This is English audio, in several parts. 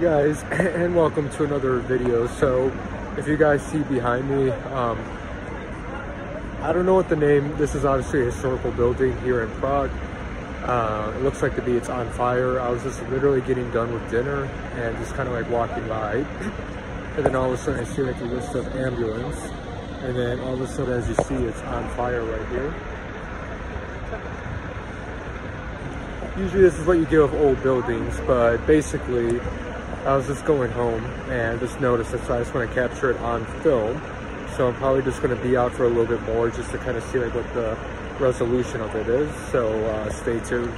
guys and welcome to another video. So if you guys see behind me um, i don't know what the name this is obviously a historical building here in prague. Uh, it looks like to be it's on fire. I was just literally getting done with dinner and just kind of like walking by. And then all of a sudden i see like a list of ambulance. And then all of a sudden as you see it's on fire right here. Usually this is what you get with old buildings, but basically I was just going home and just noticed so I just want to capture it on film. So I'm probably just going to be out for a little bit more just to kind of see like what the resolution of it is. So uh, stay tuned.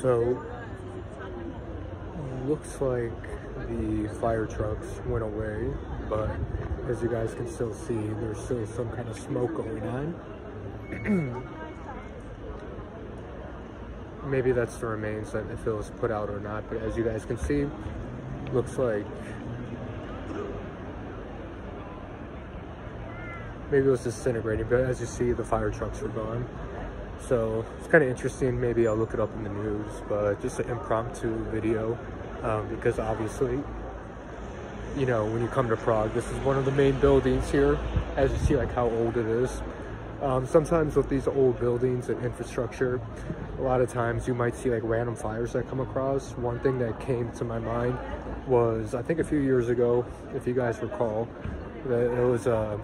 So, looks like the fire trucks went away, but as you guys can still see, there's still some kind of smoke going on. Maybe that's the remains that if it was put out or not, but as you guys can see, looks like maybe it was disintegrating, but as you see, the fire trucks were gone. So it's kind of interesting. Maybe I'll look it up in the news, but just an impromptu video um, because obviously, you know, when you come to Prague, this is one of the main buildings here. As you see, like how old it is. Um, sometimes with these old buildings and infrastructure, a lot of times you might see like random fires that come across. One thing that came to my mind was, I think a few years ago, if you guys recall, it was uh,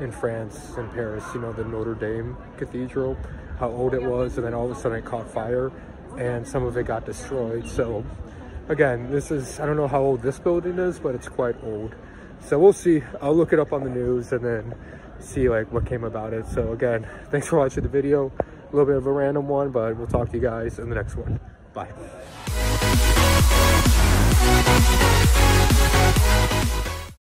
in France, in Paris, you know, the Notre Dame Cathedral how old it was and then all of a sudden it caught fire and some of it got destroyed. So again this is i don't know how old this building is but it's quite old. So we'll see. I'll look it up on the news and then see like what came about it. So again thanks for watching the video. A little bit of a random one but we'll talk to you guys in the next one. Bye